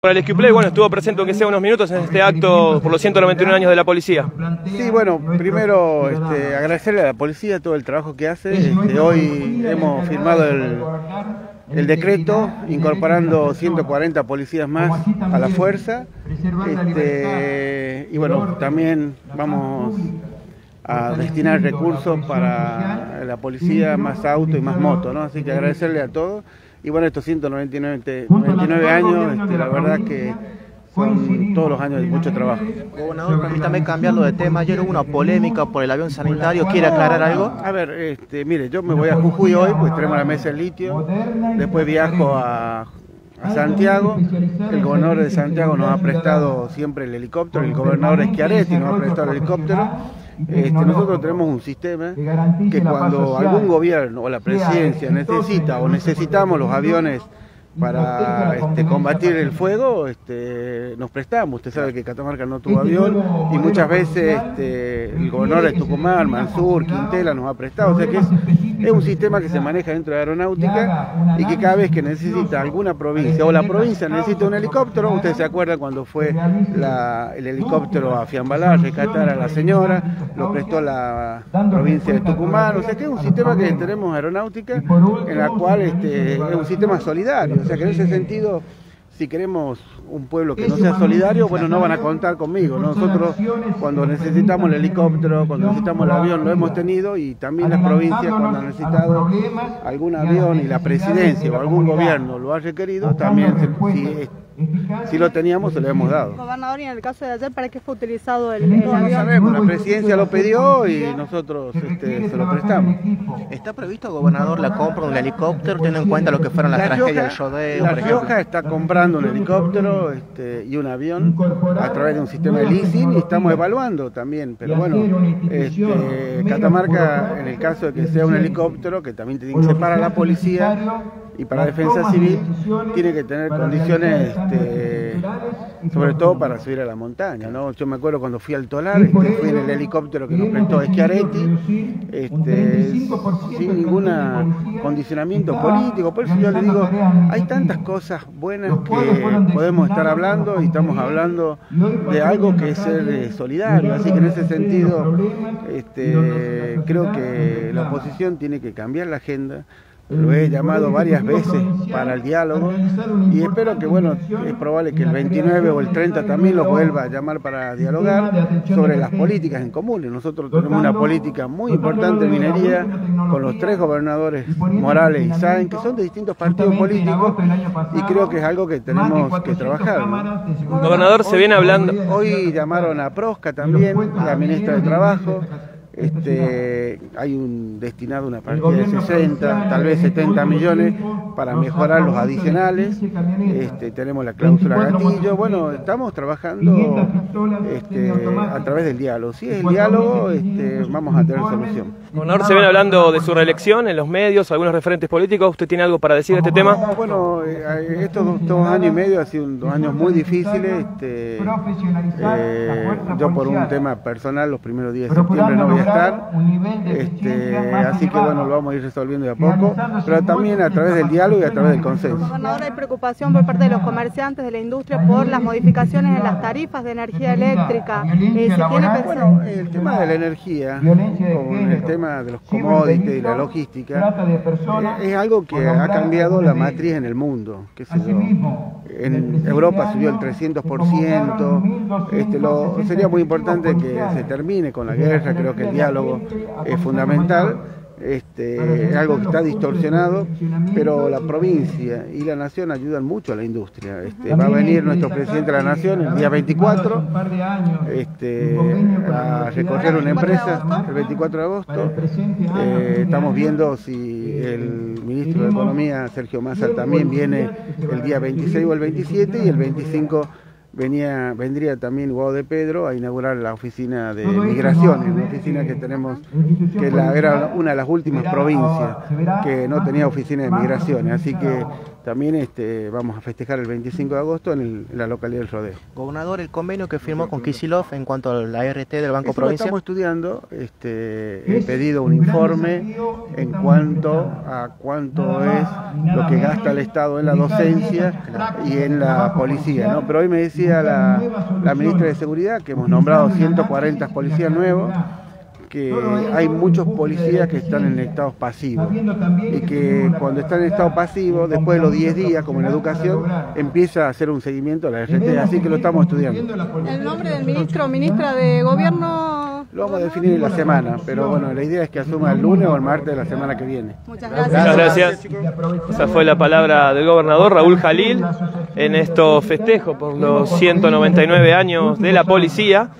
Para el Esquiplay, bueno, estuvo presente aunque sea unos minutos en este acto por los 191 años de la policía. Sí, bueno, primero este, agradecerle a la policía todo el trabajo que hace. Este, hoy hemos firmado el, el, decreto incorporando 140 policías más a la fuerza. Este, y bueno, también vamos a destinar recursos para la policía, más auto y más moto, ¿no? Así que agradecerle a todos. Y bueno, estos 199 años, este, la verdad que son todos los años de mucho trabajo. Gobernador, permítame cambiarlo de tema. Ayer hubo una polémica por el avión sanitario. ¿Quiere aclarar algo? A ver, este, mire, yo me voy a Jujuy hoy, pues tenemos la mesa de litio. Después viajo a, a Santiago. El gobernador de Santiago nos ha prestado siempre el helicóptero. El gobernador Schiaretti nos ha prestado el helicóptero. Este, nosotros tenemos un sistema que cuando algún gobierno o la presidencia necesita o necesitamos los aviones para este, combatir el fuego, este, nos prestamos. Usted sabe que Catamarca no tuvo avión y muchas veces este, el gobernador de Tucumán, Mansur, Quintela nos ha prestado. O sea que es, es un sistema que se maneja dentro de aeronáutica y que cada vez que necesita alguna provincia o la provincia necesita un helicóptero, usted se acuerda cuando fue el helicóptero a Fiambalá a rescatar a la señora, lo prestó la provincia de Tucumán. O sea que es un sistema que tenemos aeronáutica en la cual este, es un sistema solidario. O sea que en ese sentido, si queremos un pueblo que no sea solidario, bueno, no van a contar conmigo. Nosotros cuando necesitamos el helicóptero, cuando necesitamos el avión, lo hemos tenido y también las provincias cuando han necesitado algún avión y la presidencia o algún gobierno lo ha requerido, también si, si lo teníamos, se lo hemos dado. Gobernador, y en el caso de ayer, ¿para qué fue utilizado el, el no, no sabemos, la presidencia lo pidió y nosotros este, se lo prestamos. ¿Está previsto, gobernador, la compra de un helicóptero, teniendo en cuenta lo que fueron las la tragedias del? La Rioja está comprando un helicóptero este, y un avión a través de un sistema de leasing y estamos evaluando también. Pero bueno, este, Catamarca, en el caso de que sea un helicóptero, que también tiene que ser para la policía, y para defensa civil tiene que tener condiciones, este, sobre todo para subir a la montaña. ¿no? Yo me acuerdo cuando fui al Tolar, este, fui en el helicóptero que nos prestó Schiaretti, este, sin ningún condicionamiento político. Por eso yo le digo, hay tantas cosas buenas que podemos estar hablando y estamos hablando de algo que es ser solidario. Así que en ese sentido, este, creo que la oposición tiene que cambiar la agenda lo he llamado varias veces para el diálogo y espero que, bueno, es probable que el 29 o el 30 también lo vuelva a llamar para dialogar sobre las políticas en común. Nosotros tenemos una política muy importante en minería con los tres gobernadores Morales y Sáenz, que son de distintos partidos políticos y creo que es algo que tenemos que trabajar. Gobernador, se viene hablando... Hoy llamaron a Prosca también, la ministra de Trabajo. Este, hay un destinado una partida de 60, tal vez 70 millones para mejorar los adicionales. Este, tenemos la cláusula gatillo. Bueno, estamos trabajando este, a través del diálogo. Si es el diálogo, este, vamos a tener solución. Gobernador, se viene hablando de su reelección en los medios, algunos referentes políticos. ¿Usted tiene algo para decir de este tema? Bueno, eh, estos dos, años y medio han sido dos años muy difíciles. Este, eh, yo por un tema personal, los primeros días de septiembre no voy a estar. Este, así que bueno, lo vamos a ir resolviendo de a poco, pero también a través del diálogo y a través del consenso. Gobernador, hay preocupación por parte de los comerciantes de la industria por las modificaciones en las tarifas de energía eléctrica. Eh, bueno, el tema de la energía, con el tema de los commodities y la logística, es algo que ha cambiado la matriz en el mundo. Qué sé yo. En Europa subió el 300%. Este, lo, sería muy importante que se termine con la guerra, creo que el diálogo es fundamental este, es algo que está distorsionado, pero la provincia y la nación ayudan mucho a la industria. Este, va a venir nuestro presidente de la nación el día 24 este, a recorrer una empresa el 24 de agosto. Eh, estamos viendo si el ministro de Economía, Sergio Massa, también viene el día 26 o el 27 y el 25 venía, vendría también Guado de Pedro a inaugurar la oficina de migraciones, una oficina que tenemos, que la, era una de las últimas provincias que no tenía oficina de migraciones, así que también este, vamos a festejar el 25 de agosto en, el, en la localidad del Rodeo. Gobernador, el convenio que firmó con Kisilov en cuanto a la RT del Banco Provincial. estamos estudiando, este, he pedido un informe en cuanto a cuánto es lo que gasta el Estado en la docencia y en la policía, ¿no? Pero hoy me decía la, la ministra de Seguridad que hemos nombrado 140 policías nuevos, que hay muchos policías que están en estados pasivos y que cuando están en estado pasivo, después de los 10 días, como en educación, empieza a hacer un seguimiento a la RT, así que lo estamos estudiando. El nombre del ministro o ministra de gobierno. Lo vamos a definir en la semana, pero bueno, la idea es que asuma el lunes o el martes de la semana que viene. Muchas Muchas gracias. gracias. Esa fue la palabra del gobernador Raúl Jalil en estos festejos por los 199 años de la policía.